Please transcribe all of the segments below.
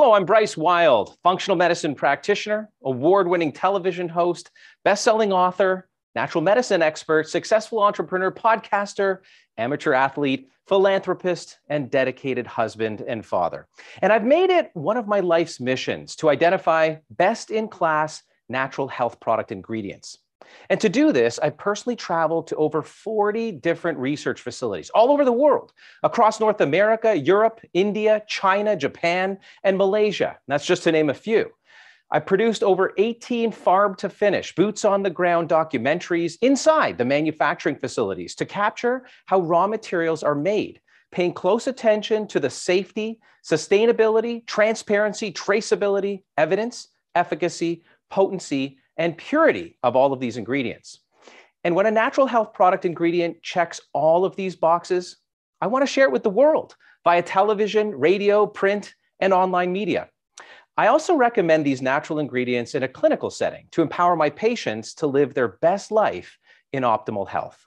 Hello, I'm Bryce Wylde, functional medicine practitioner, award winning television host, best selling author, natural medicine expert, successful entrepreneur, podcaster, amateur athlete, philanthropist, and dedicated husband and father. And I've made it one of my life's missions to identify best in class natural health product ingredients. And to do this, I personally traveled to over 40 different research facilities all over the world, across North America, Europe, India, China, Japan, and Malaysia. That's just to name a few. I produced over 18 farm to finish, boots on the ground documentaries inside the manufacturing facilities to capture how raw materials are made, paying close attention to the safety, sustainability, transparency, traceability, evidence, efficacy, potency, and purity of all of these ingredients. And when a natural health product ingredient checks all of these boxes, I want to share it with the world via television, radio, print, and online media. I also recommend these natural ingredients in a clinical setting to empower my patients to live their best life in optimal health.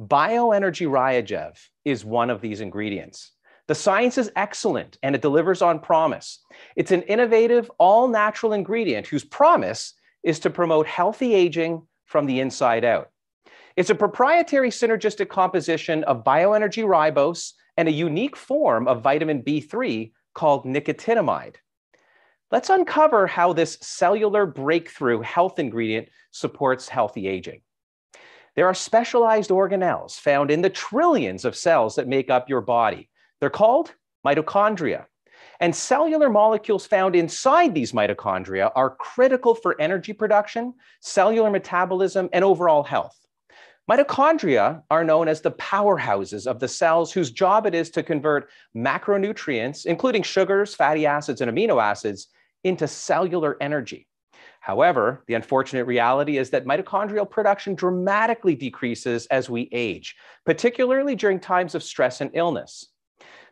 Bioenergy RiaGev is one of these ingredients. The science is excellent and it delivers on promise. It's an innovative, all natural ingredient whose promise is to promote healthy aging from the inside out. It's a proprietary synergistic composition of bioenergy ribose and a unique form of vitamin B3 called nicotinamide. Let's uncover how this cellular breakthrough health ingredient supports healthy aging. There are specialized organelles found in the trillions of cells that make up your body. They're called mitochondria. And cellular molecules found inside these mitochondria are critical for energy production, cellular metabolism, and overall health. Mitochondria are known as the powerhouses of the cells whose job it is to convert macronutrients, including sugars, fatty acids, and amino acids, into cellular energy. However, the unfortunate reality is that mitochondrial production dramatically decreases as we age, particularly during times of stress and illness.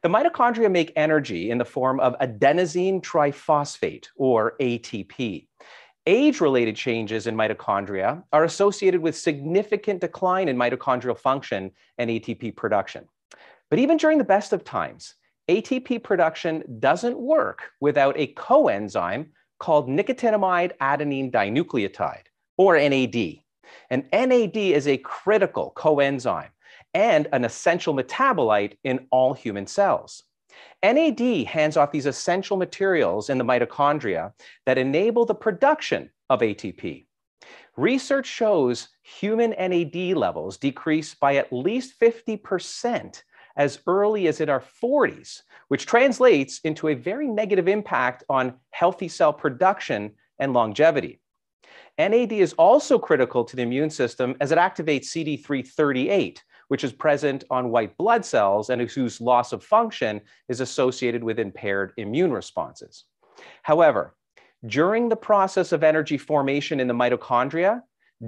The mitochondria make energy in the form of adenosine triphosphate, or ATP. Age related changes in mitochondria are associated with significant decline in mitochondrial function and ATP production. But even during the best of times, ATP production doesn't work without a coenzyme called nicotinamide adenine dinucleotide, or NAD. And NAD is a critical coenzyme and an essential metabolite in all human cells. NAD hands off these essential materials in the mitochondria that enable the production of ATP. Research shows human NAD levels decrease by at least 50% as early as in our 40s, which translates into a very negative impact on healthy cell production and longevity. NAD is also critical to the immune system as it activates CD338, which is present on white blood cells and whose loss of function is associated with impaired immune responses. However, during the process of energy formation in the mitochondria,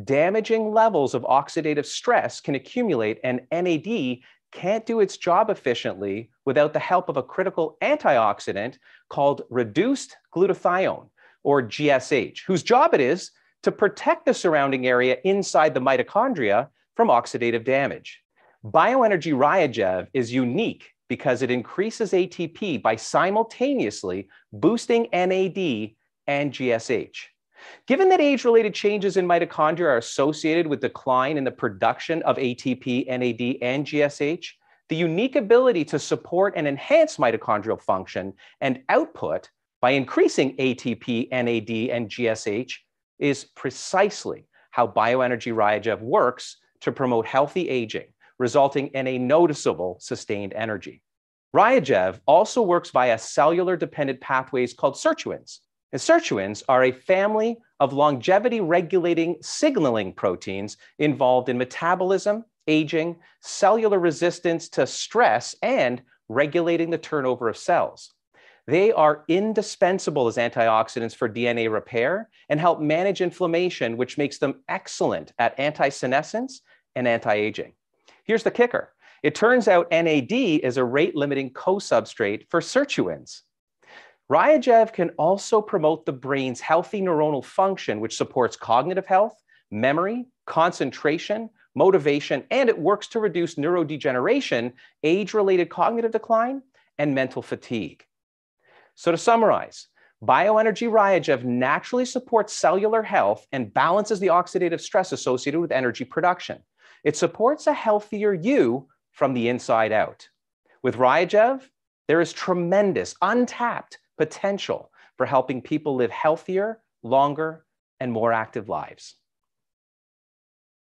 damaging levels of oxidative stress can accumulate, and NAD can't do its job efficiently without the help of a critical antioxidant called reduced glutathione, or GSH, whose job it is to protect the surrounding area inside the mitochondria from oxidative damage. Bioenergy RiaGev is unique because it increases ATP by simultaneously boosting NAD and GSH. Given that age related changes in mitochondria are associated with decline in the production of ATP, NAD, and GSH, the unique ability to support and enhance mitochondrial function and output by increasing ATP, NAD, and GSH is precisely how Bioenergy RiaGev works to promote healthy aging resulting in a noticeable sustained energy. RiaGev also works via cellular dependent pathways called sirtuins. And sirtuins are a family of longevity regulating signaling proteins involved in metabolism, aging, cellular resistance to stress, and regulating the turnover of cells. They are indispensable as antioxidants for DNA repair and help manage inflammation, which makes them excellent at anti senescence and anti aging. Here's the kicker. It turns out NAD is a rate limiting co-substrate for sirtuins. RiaGev can also promote the brain's healthy neuronal function, which supports cognitive health, memory, concentration, motivation, and it works to reduce neurodegeneration, age related cognitive decline, and mental fatigue. So, to summarize, Bioenergy RiaGev naturally supports cellular health and balances the oxidative stress associated with energy production. It supports a healthier you from the inside out. With RiaGev, there is tremendous, untapped potential for helping people live healthier, longer, and more active lives.